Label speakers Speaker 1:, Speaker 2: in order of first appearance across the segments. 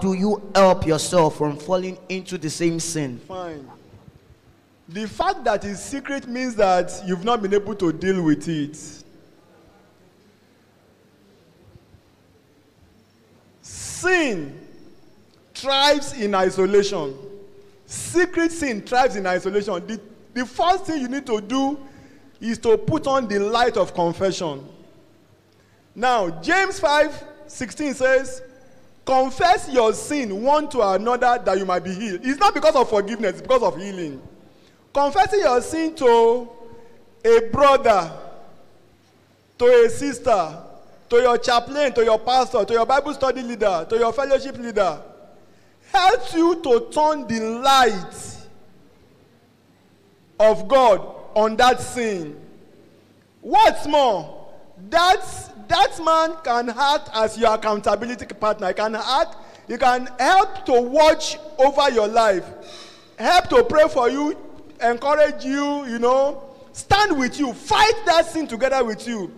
Speaker 1: do you help yourself from falling into the same sin?
Speaker 2: Fine. The fact that it's secret means that you've not been able to deal with it. Sin thrives in isolation. Secret sin thrives in isolation. The, the first thing you need to do is to put on the light of confession. Now, James 5 16 says, Confess your sin one to another that you might be healed. It's not because of forgiveness, it's because of healing. Confessing your sin to a brother, to a sister, to your chaplain, to your pastor, to your Bible study leader, to your fellowship leader, helps you to turn the light of God on that sin. What's more, that, that man can act as your accountability partner. He can act, he can help to watch over your life, help to pray for you, encourage you, you know, stand with you, fight that sin together with you.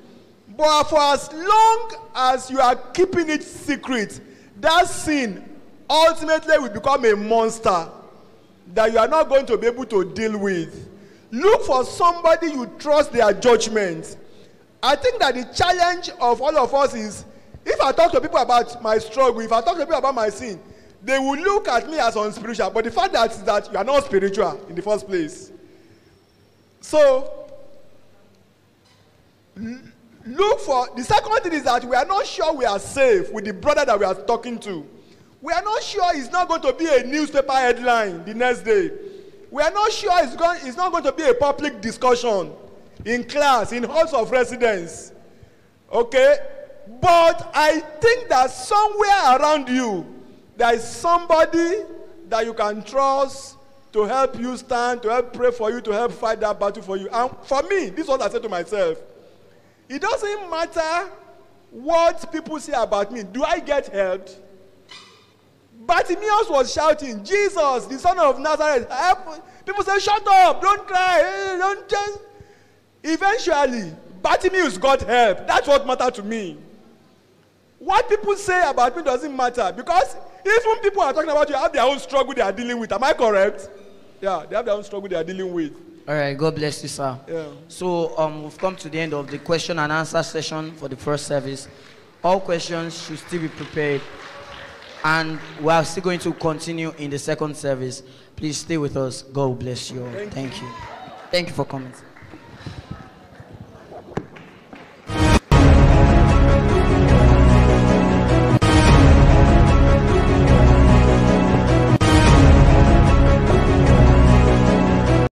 Speaker 2: But for as long as you are keeping it secret, that sin ultimately will become a monster that you are not going to be able to deal with. Look for somebody you trust their judgment. I think that the challenge of all of us is if I talk to people about my struggle, if I talk to people about my sin, they will look at me as unspiritual. But the fact that is that you are not spiritual in the first place. So look for the second thing is that we are not sure we are safe with the brother that we are talking to. We are not sure it's not going to be a newspaper headline the next day. We are not sure it's, going, it's not going to be a public discussion in class, in halls of residence. Okay? But I think that somewhere around you, there is somebody that you can trust to help you stand, to help pray for you, to help fight that battle for you. And for me, this is what I said to myself. It doesn't matter what people say about me. Do I get helped? Bartimaeus was shouting, Jesus, the son of Nazareth, help. People say, shut up, don't cry, don't just. Eventually, Bartimaeus got help. That's what mattered to me. What people say about me doesn't matter because even people are talking about you have their own struggle they are dealing with. Am I correct? Yeah, they have their own struggle they are dealing with.
Speaker 1: All right, God bless you, sir.
Speaker 2: Yeah.
Speaker 1: So um, we've come to the end of the question and answer session for the first service. All questions should still be prepared, and we are still going to continue in the second service. Please stay with us. God bless you.
Speaker 2: Thank
Speaker 1: Thank you. Thank you for coming.